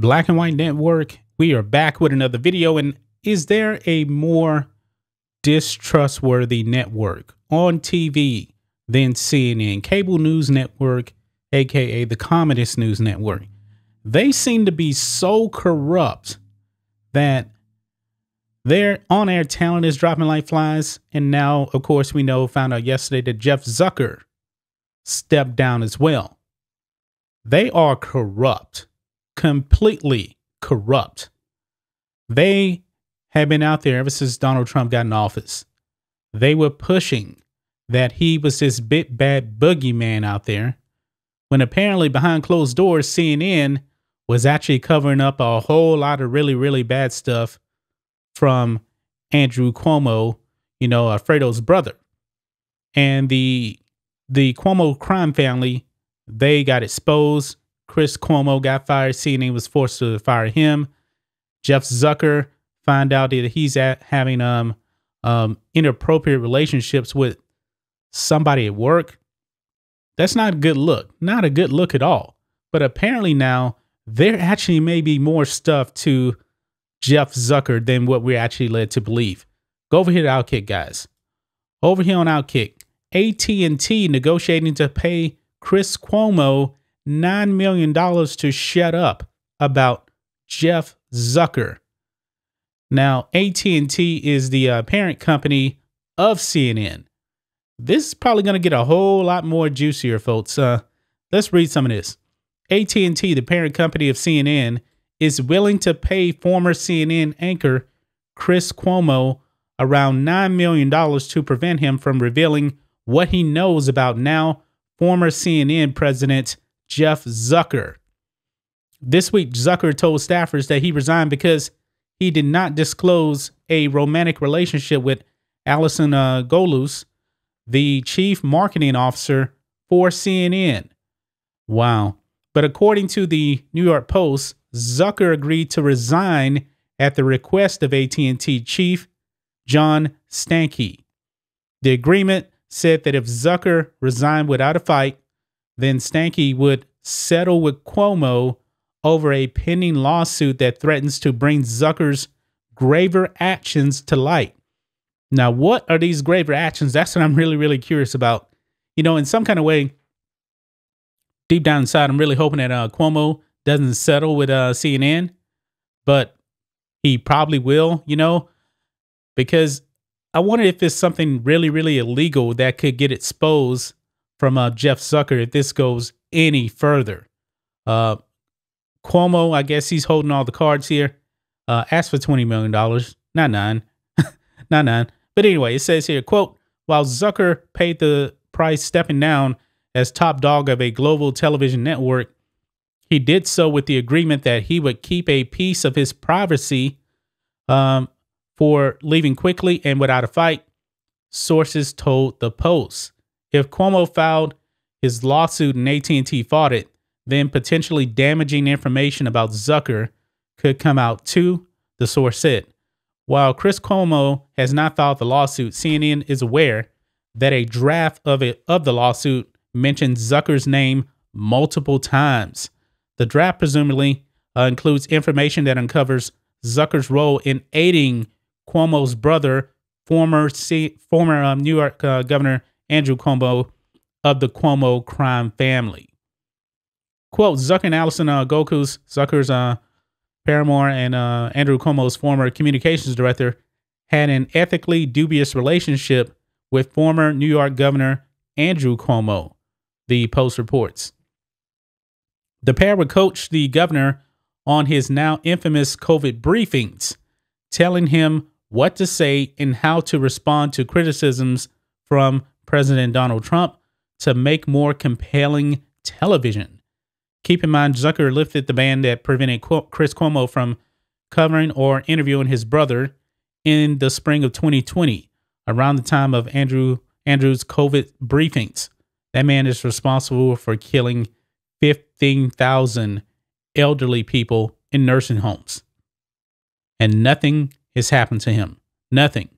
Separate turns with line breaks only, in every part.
Black and White Network, we are back with another video. And is there a more distrustworthy network on TV than CNN, Cable News Network, aka the Communist News Network? They seem to be so corrupt that their on air talent is dropping like flies. And now, of course, we know, found out yesterday that Jeff Zucker stepped down as well. They are corrupt completely corrupt. They have been out there ever since Donald Trump got in office. They were pushing that he was this big bad boogeyman out there, when apparently behind closed doors, CNN was actually covering up a whole lot of really, really bad stuff from Andrew Cuomo, you know, Alfredo's brother. And the the Cuomo crime family, they got exposed Chris Cuomo got fired. CNN was forced to fire him. Jeff Zucker find out that he's at having um um inappropriate relationships with somebody at work. That's not a good look. Not a good look at all. But apparently now there actually may be more stuff to Jeff Zucker than what we're actually led to believe. Go over here to Outkick, guys. Over here on Outkick, AT&T negotiating to pay Chris Cuomo $9 million to shut up about Jeff Zucker. Now, AT&T is the uh, parent company of CNN. This is probably going to get a whole lot more juicier, folks. Uh, let's read some of this. AT&T, the parent company of CNN, is willing to pay former CNN anchor Chris Cuomo around $9 million to prevent him from revealing what he knows about now former CNN president Jeff Zucker. This week, Zucker told staffers that he resigned because he did not disclose a romantic relationship with Allison uh, Gollust, the chief marketing officer for CNN. Wow. But according to the New York Post, Zucker agreed to resign at the request of AT&T chief John Stankey. The agreement said that if Zucker resigned without a fight, then Stankey would settle with Cuomo over a pending lawsuit that threatens to bring Zucker's graver actions to light. Now, what are these graver actions? That's what I'm really, really curious about. You know, in some kind of way, deep down inside, I'm really hoping that uh, Cuomo doesn't settle with uh, CNN, but he probably will, you know, because I wonder if it's something really, really illegal that could get exposed from uh, Jeff Zucker if this goes any further. Uh, Cuomo, I guess he's holding all the cards here. Uh, asked for $20 million, not nine, not nine. But anyway, it says here, quote, while Zucker paid the price stepping down as top dog of a global television network, he did so with the agreement that he would keep a piece of his privacy um, for leaving quickly and without a fight, sources told the Post. If Cuomo filed his lawsuit and AT&T fought it, then potentially damaging information about Zucker could come out too, the source said. While Chris Cuomo has not filed the lawsuit, CNN is aware that a draft of it of the lawsuit mentions Zucker's name multiple times. The draft presumably uh, includes information that uncovers Zucker's role in aiding Cuomo's brother, former C- former um, New York uh, Governor Andrew Cuomo of the Cuomo crime family. Quote, Zucker and Allison uh, Gollust, Zucker's uh, paramour and uh, Andrew Cuomo's former communications director, had an ethically dubious relationship with former New York Governor Andrew Cuomo, the Post reports. The pair would coach the governor on his now infamous COVID briefings, telling him what to say and how to respond to criticisms from President Donald Trump to make more compelling television. Keep in mind, Zucker lifted the ban that prevented Chris Cuomo from covering or interviewing his brother in the spring of 2020, around the time of Andrew Andrew's COVID briefings. That man is responsible for killing 15,000 elderly people in nursing homes. And nothing has happened to him. Nothing.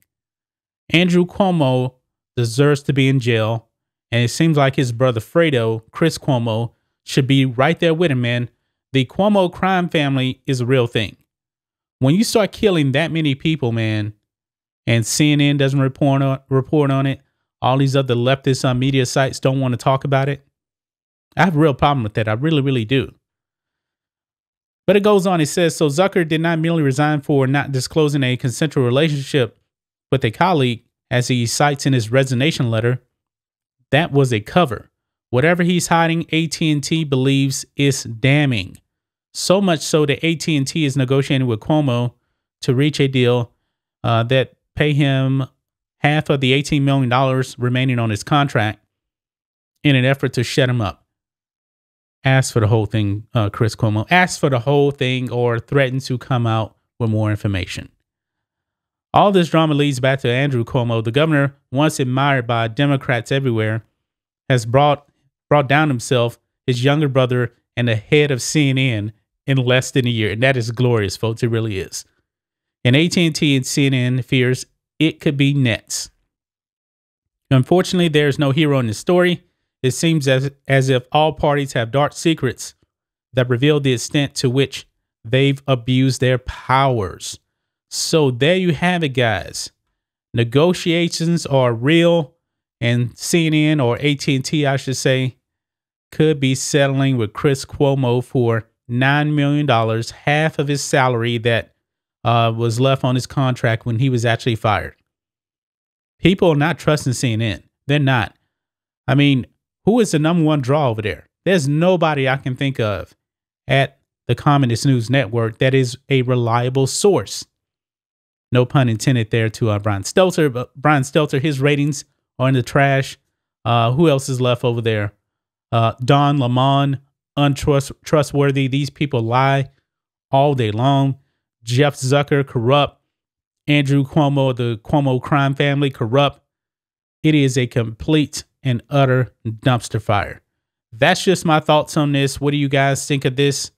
Andrew Cuomo deserves to be in jail. And it seems like his brother Fredo, Chris Cuomo, should be right there with him, man. the Cuomo crime family is a real thing. When you start killing that many people, man, and CNN doesn't report on, report on it, all these other leftist uh, media sites don't want to talk about it. I have a real problem with that. I really, really do. But it goes on. It says so Zucker did not merely resign for not disclosing a consensual relationship with a colleague, as he cites in his resignation letter. That was a cover. Whatever he's hiding, AT&T believes is damning. So much so that AT&T is negotiating with Cuomo to reach a deal uh, that pay him half of the $18 million remaining on his contract in an effort to shut him up. Ask for the whole thing, uh, Chris Cuomo. Ask for the whole thing or threaten to come out with more information. All this drama leads back to Andrew Cuomo, the governor, once admired by Democrats everywhere, has brought brought down himself, his younger brother, and the head of CNN in less than a year, and that is glorious, folks. It really is. And AT&T and CNN fears it could be Nets. Unfortunately, there's no hero in the story. It seems as, as if all parties have dark secrets that reveal the extent to which they've abused their powers. So there you have it, guys. Negotiations are real, and CNN or AT&T, I should say, could be settling with Chris Cuomo for $9 million, half of his salary that uh, was left on his contract when he was actually fired. People are not trusting CNN. They're not. I mean, who is the number one draw over there? There's nobody I can think of at the Communist News Network that is a reliable source. No pun intended there to uh, Brian Stelter, but Brian Stelter, his ratings are in the trash. Uh, who else is left over there? Uh, Don Lemon, untrustworthy. These people lie all day long. Jeff Zucker, corrupt. Andrew Cuomo, the Cuomo crime family, corrupt. It is a complete and utter dumpster fire. That's just my thoughts on this. What do you guys think of this?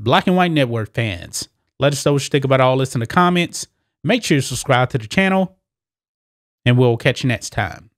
Black and White Network fans, let us know what you think about all this in the comments. Make sure you subscribe to the channel, and we'll catch you next time.